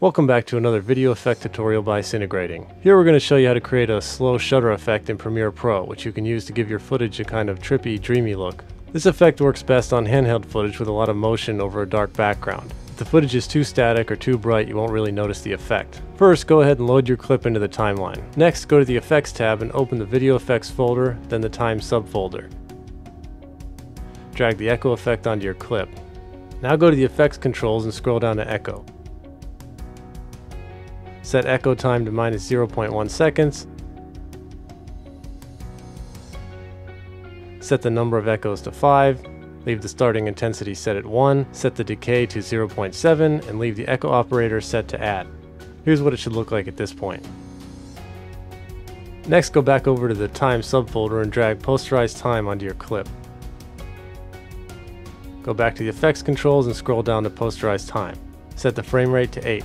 Welcome back to another video effect tutorial by Cinegrading. Here we're going to show you how to create a slow shutter effect in Premiere Pro, which you can use to give your footage a kind of trippy, dreamy look. This effect works best on handheld footage with a lot of motion over a dark background. If the footage is too static or too bright, you won't really notice the effect. First, go ahead and load your clip into the timeline. Next, go to the Effects tab and open the Video Effects folder, then the Time subfolder. Drag the echo effect onto your clip. Now go to the Effects controls and scroll down to Echo. Set echo time to minus 0.1 seconds. Set the number of echoes to 5. Leave the starting intensity set at 1. Set the decay to 0.7 and leave the echo operator set to add. Here's what it should look like at this point. Next go back over to the time subfolder and drag posterize time onto your clip. Go back to the effects controls and scroll down to posterize time. Set the frame rate to 8.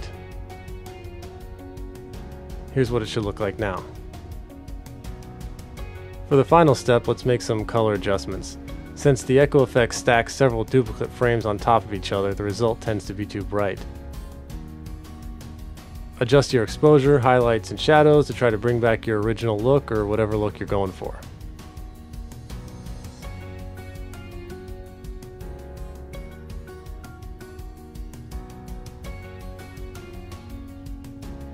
Here's what it should look like now. For the final step, let's make some color adjustments. Since the echo effect stacks several duplicate frames on top of each other, the result tends to be too bright. Adjust your exposure, highlights, and shadows to try to bring back your original look or whatever look you're going for.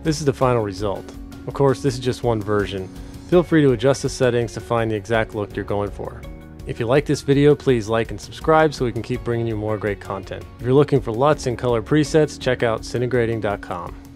This is the final result. Of course, this is just one version. Feel free to adjust the settings to find the exact look you're going for. If you like this video, please like and subscribe so we can keep bringing you more great content. If you're looking for LUTs and color presets, check out cinegrading.com.